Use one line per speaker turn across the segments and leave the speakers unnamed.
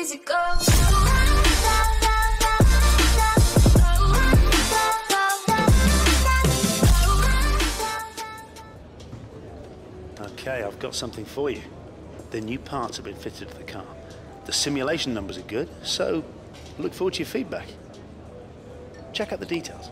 easy go.
Okay, I've got something for you. The new parts have been fitted to the car. The simulation numbers are good, so look forward to your feedback. Check out the details.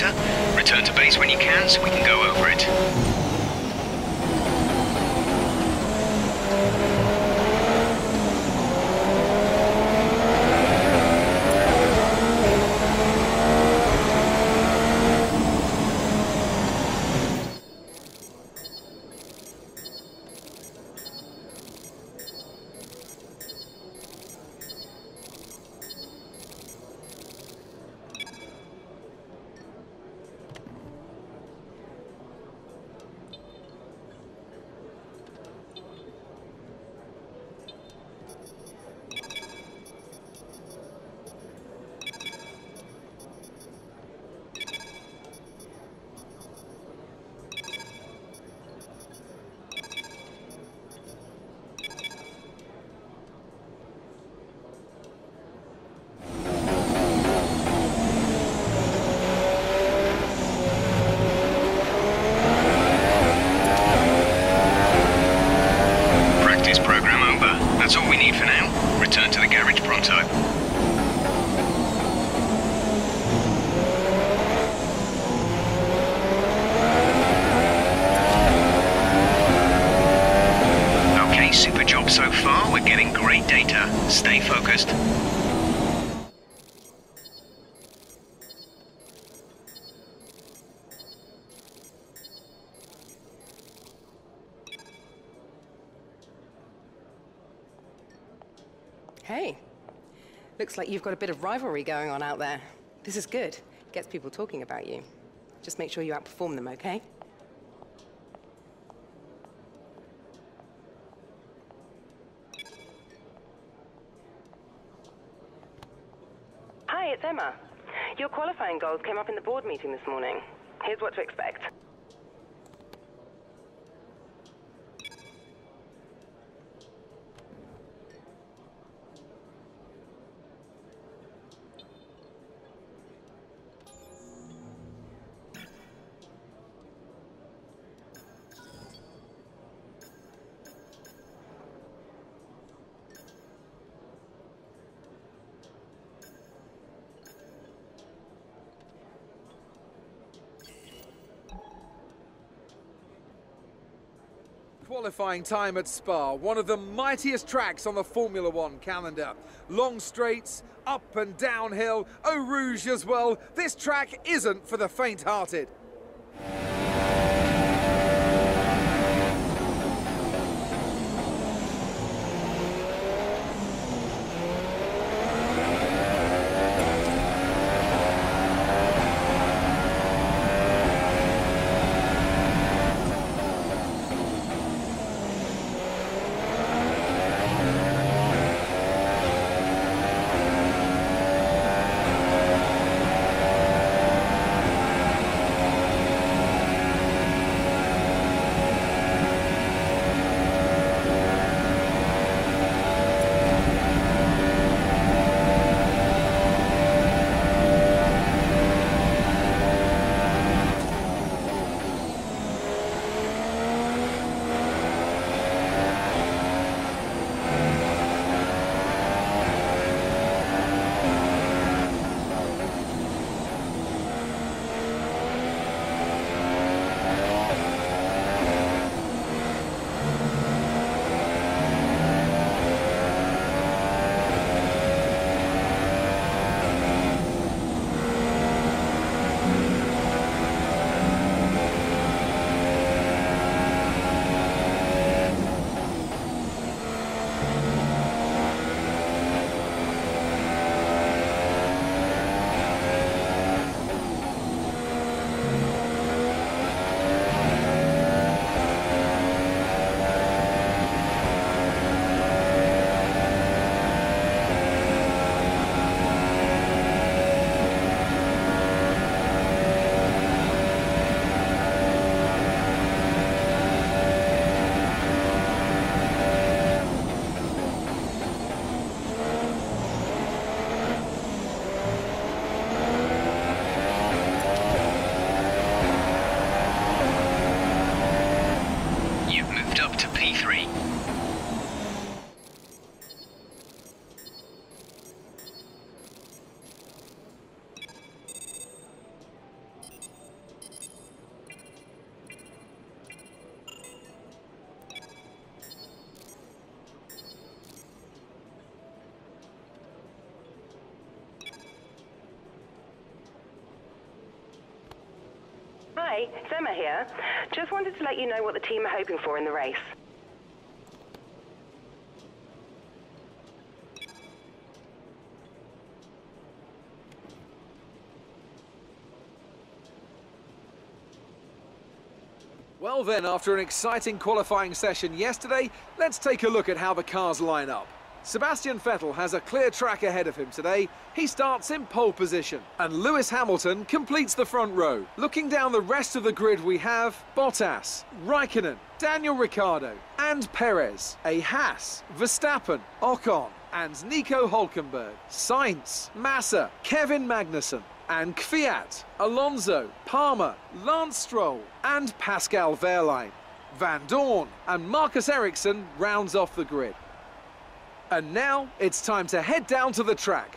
Return to base when you can so we can go over
like you've got a bit of rivalry going on out there. This is good. Gets people talking about you. Just make sure you outperform them, okay? Hi, it's Emma. Your qualifying goals came up in the board meeting this morning. Here's what to expect.
Qualifying time at Spa, one of the mightiest tracks on the Formula One calendar. Long straights, up and downhill, Eau Rouge as well. This track isn't for the faint-hearted.
Hi, it's Emma here. Just wanted to let you know what the team are hoping for in the race.
Well then, after an exciting qualifying session yesterday, let's take a look at how the cars line up. Sebastian Vettel has a clear track ahead of him today. He starts in pole position. And Lewis Hamilton completes the front row. Looking down the rest of the grid we have Bottas, Raikkonen, Daniel Ricciardo and Perez, a Haas, Verstappen, Ocon and Nico Hulkenberg, Sainz, Massa, Kevin Magnussen and Kvyat, Alonso, Palmer, Lance Stroll and Pascal Wehrlein. Vandoorne and Marcus Ericsson rounds off the grid. And now it's time to head down to the track.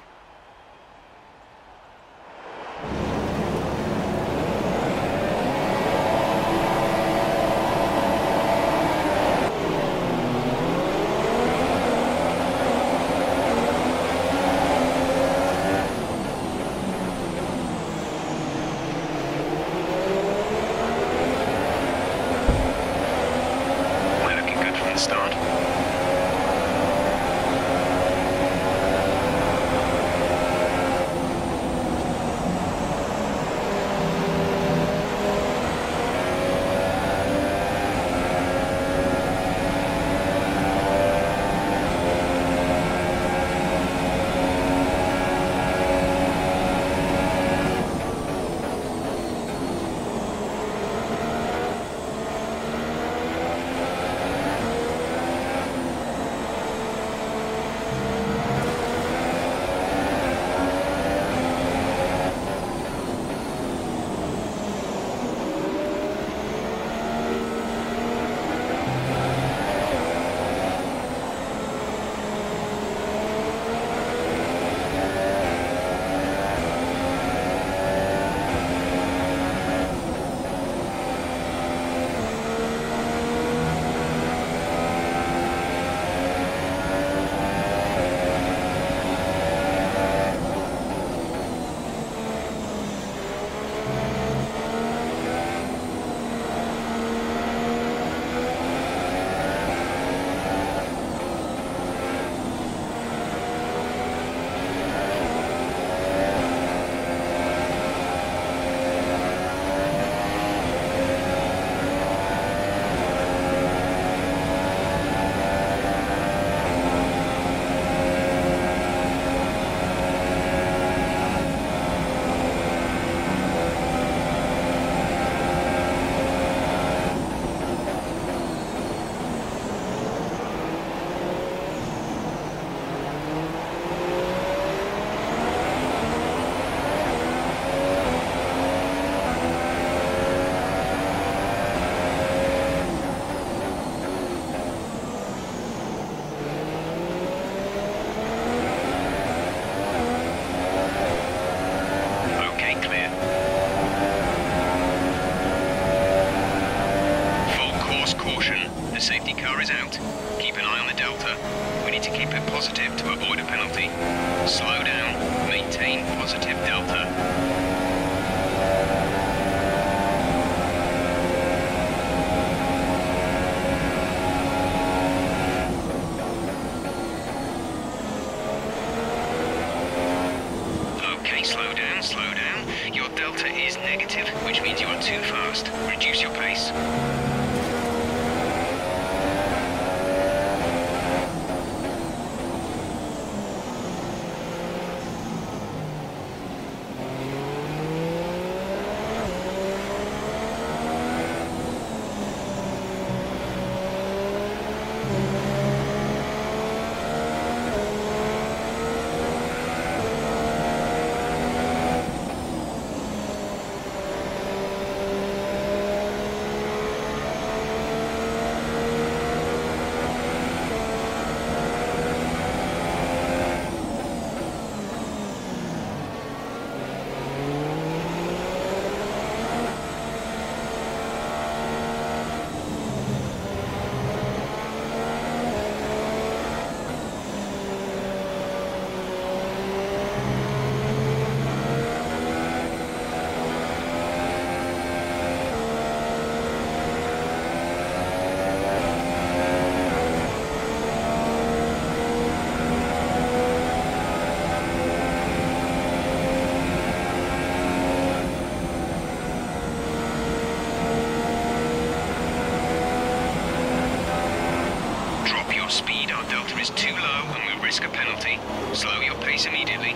risk a penalty. Slow your pace immediately.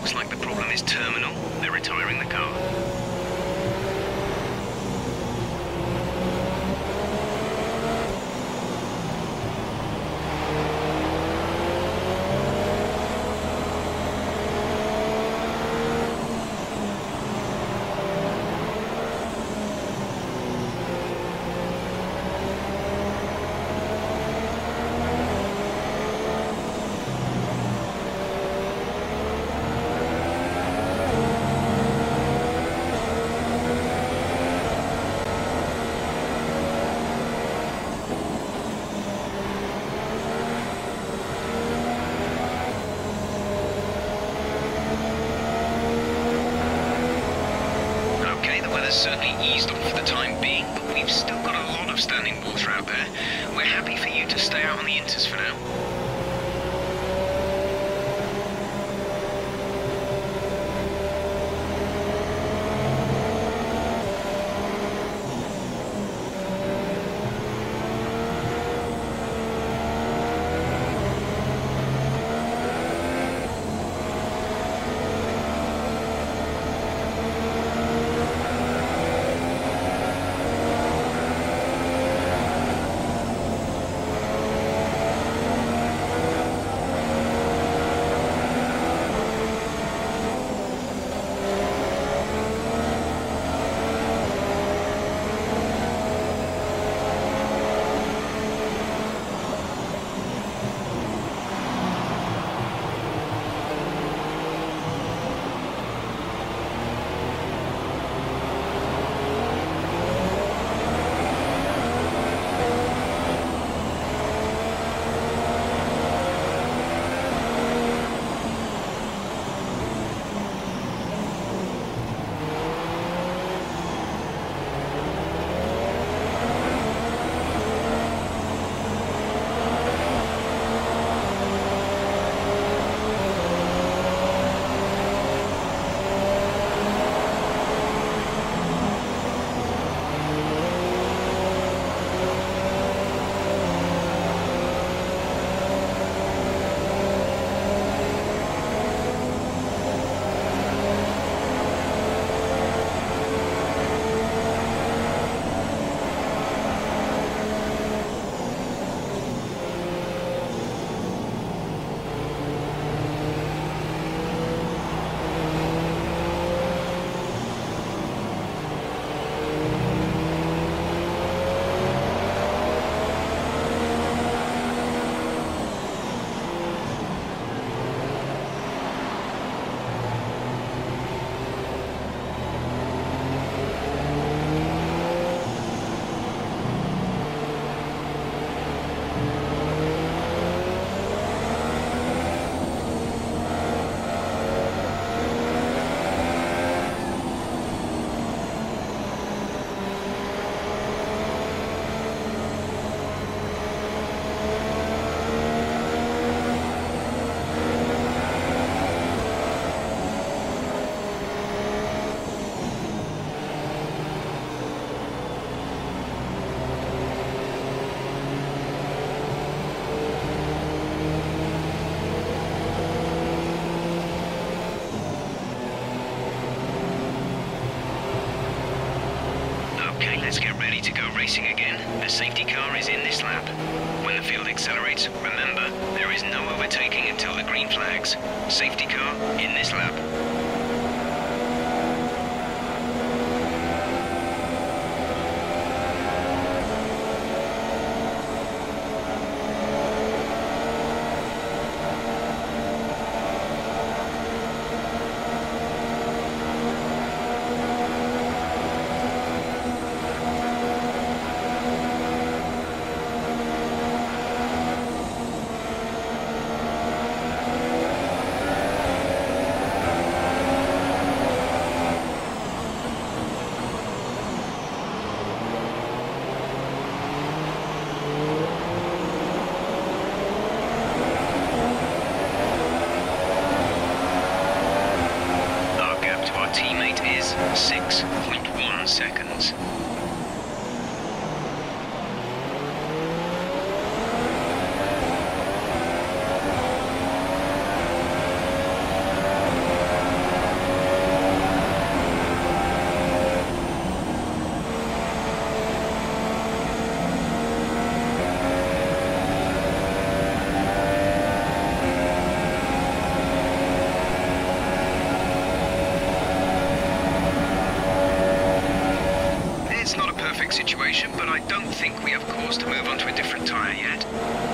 Looks like the problem is terminal. They're retiring the car. Safety car in this lap. I don't think we have cause to move on to a different tyre yet.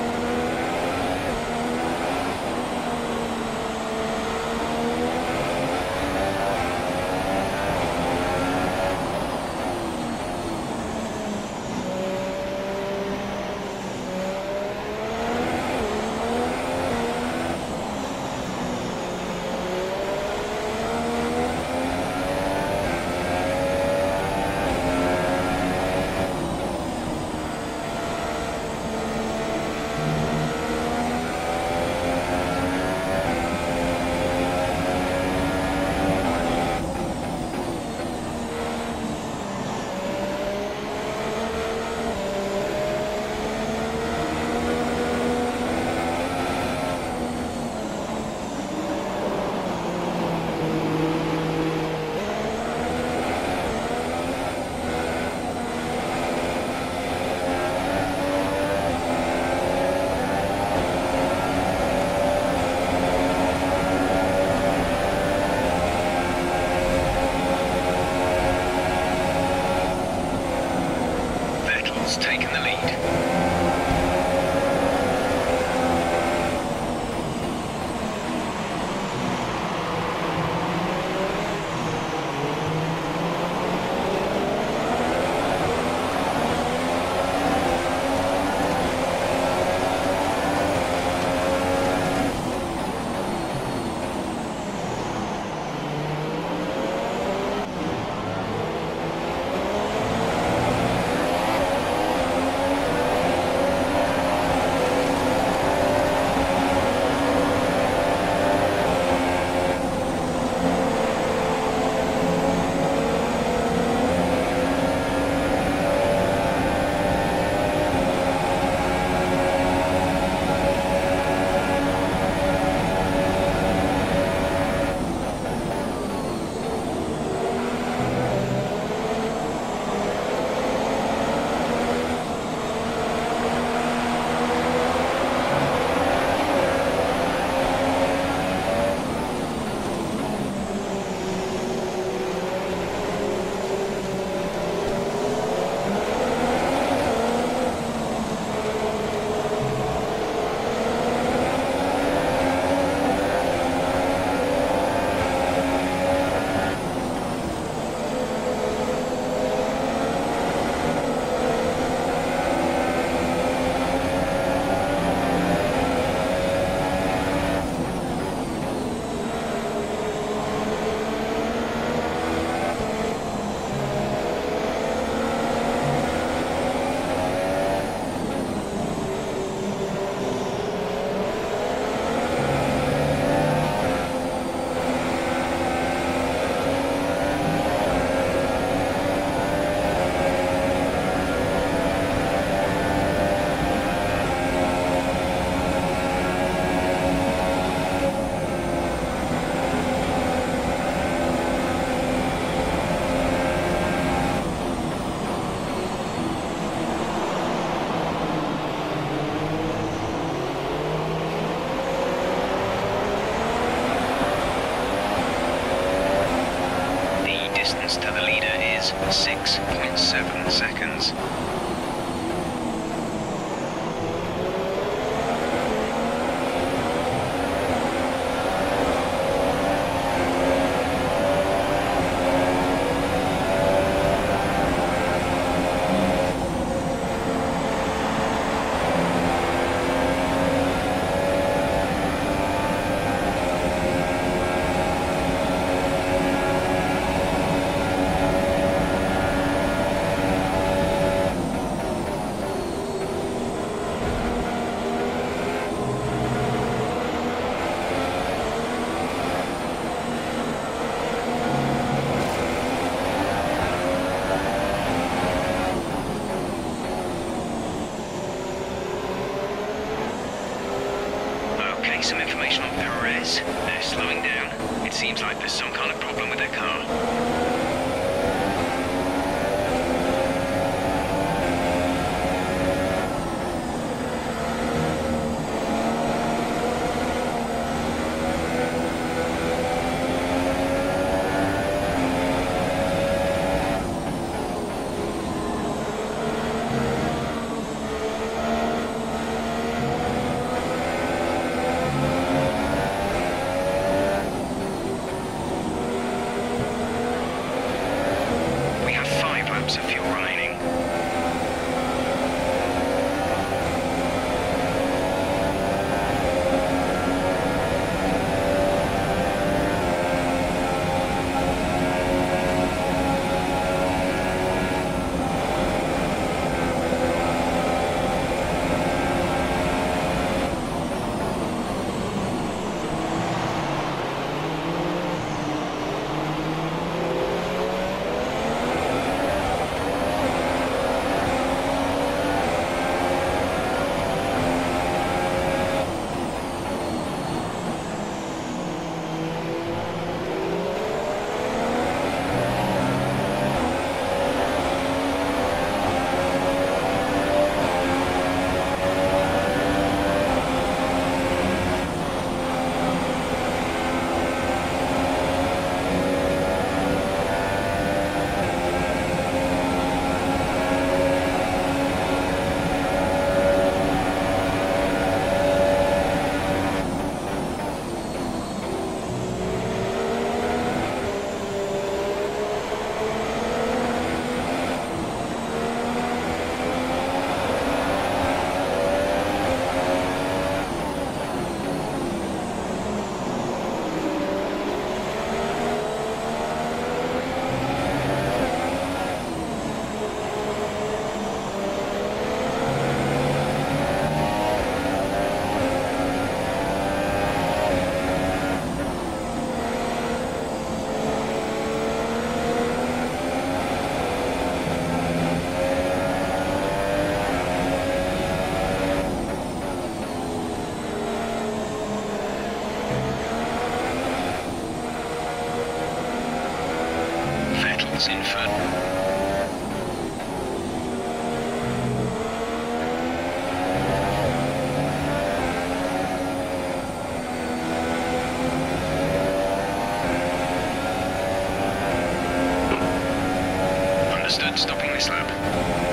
There's some Understood. Stopping this lap.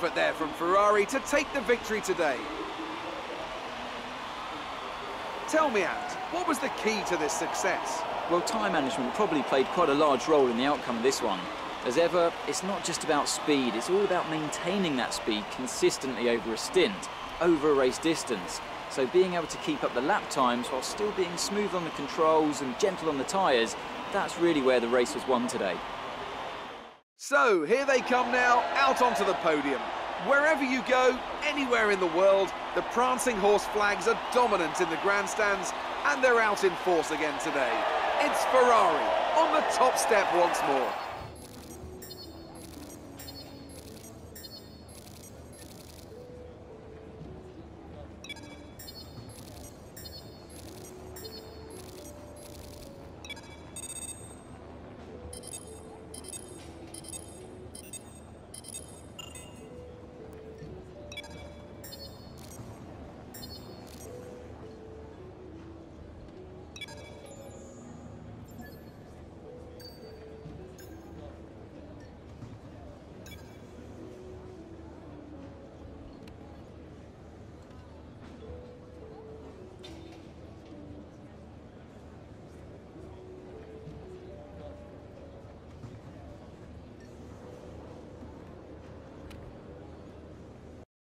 Effort there from Ferrari to take the victory today. Tell me, Ant, what was the key to this success?
Well, time management probably played quite a large role in the outcome of this one. As ever, it's not just about speed, it's all about maintaining that speed consistently over a stint, over a race distance. So being able to keep up the lap times while still being smooth on the controls and gentle on the tyres, that's really where the race was won today.
So, here they come now, out onto the podium. Wherever you go, anywhere in the world, the Prancing Horse flags are dominant in the grandstands, and they're out in force again today. It's Ferrari on the top step once more.